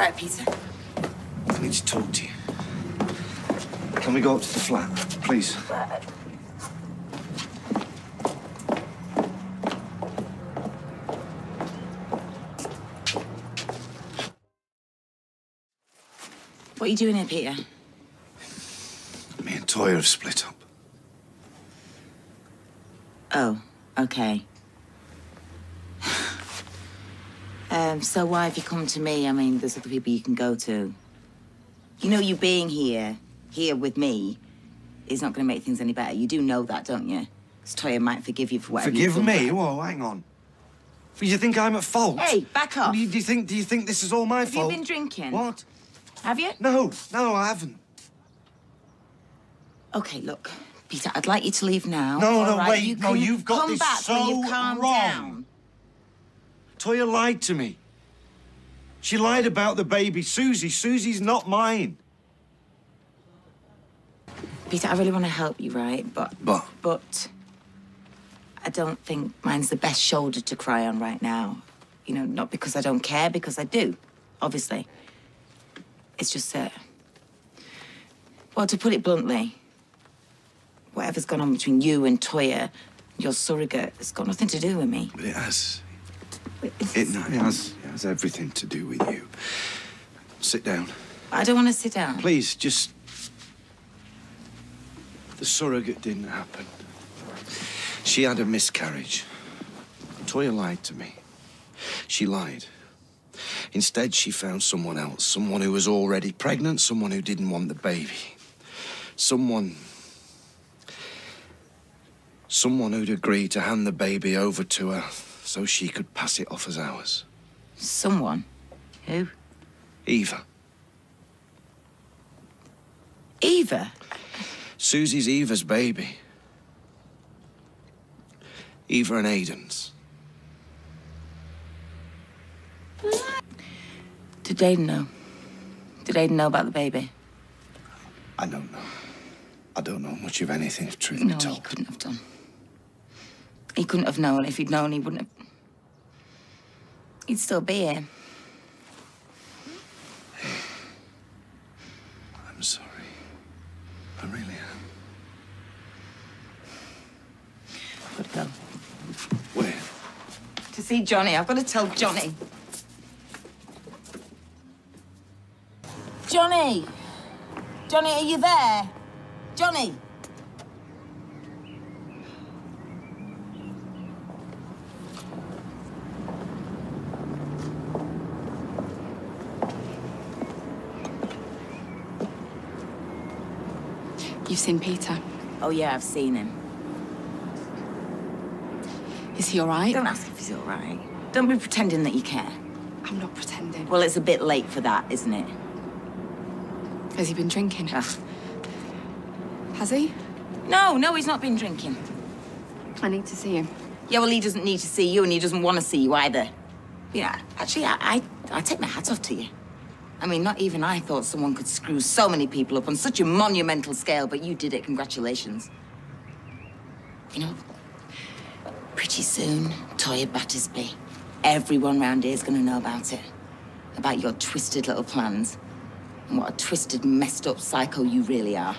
right, Peter? I need to talk to you. Can we go up to the flat, please? What are you doing here, Peter? Me and Toyah have split up. Oh, okay. Um, so why have you come to me? I mean, there's other people you can go to. You know, you being here, here with me, is not going to make things any better. You do know that, don't you? 'Cause Toyah might forgive you for whatever you've Forgive done to me? her. Whoa, hang on. Do you think I'm at fault? Hey, back off. Do you, do you think? Do you think this is all my fault? Have you been drinking? What? Have you? No, no, I haven't. Okay, look, Peter, I'd like you to leave now. No, no, right? wait, You no, you've got come this back when so you've calmed wrong. down. Toyah lied to me. She lied about the baby, Susie. Susie's not mine. Peter, I really want to help you, right? But But but I don't think mine's the best shoulder to cry on right now. You know, not because I don't care, because I do, obviously. It's just that, well, to put it bluntly, whatever's gone on between you and Toyah, your surrogate, it's got nothing to do with me. but it has. It, it has. It has everything to do with you. Sit down, I don't want to sit down. please. Just the surrogate didn't happen. She had a miscarriage. Toyah lied to me. She lied. Instead, she found someone else, someone who was already pregnant, someone who didn't want the baby. Someone. Someone who'd agreed to hand the baby over to her so she could pass it off as ours. Someone. Who? Eva. Eva. Susie's Eva's baby. Eva and Aidan's. Did Aidan know? Did Aidan know about the baby? I don't know. I don't know much of anything, if truth No, be he couldn't have done. He couldn't have known. If he'd known, he wouldn't have. He'd still be here. I'm sorry. I really am. I've got to go. Where? To see Johnny. I've got to tell Johnny. Johnny! Johnny, are you there? Johnny! You've seen Peter. Oh, yeah, I've seen him. Is he all right? Don't ask if he's all right. Don't be pretending that you care. I'm not pretending. Well, it's a bit late for that, isn't it? Has he been drinking? Ugh. Has he? No, no, he's not been drinking. I need to see him. Yeah, well, he doesn't need to see you, and he doesn't want to see you either. Yeah, actually, I, I, I take my hat off to you. I mean, not even I thought someone could screw so many people up on such a monumental scale, but you did it. Congratulations. You know, pretty soon, Toyah Battersby, everyone round here is going to know about it. About your twisted little plans. And what a twisted, messed up psycho you really are.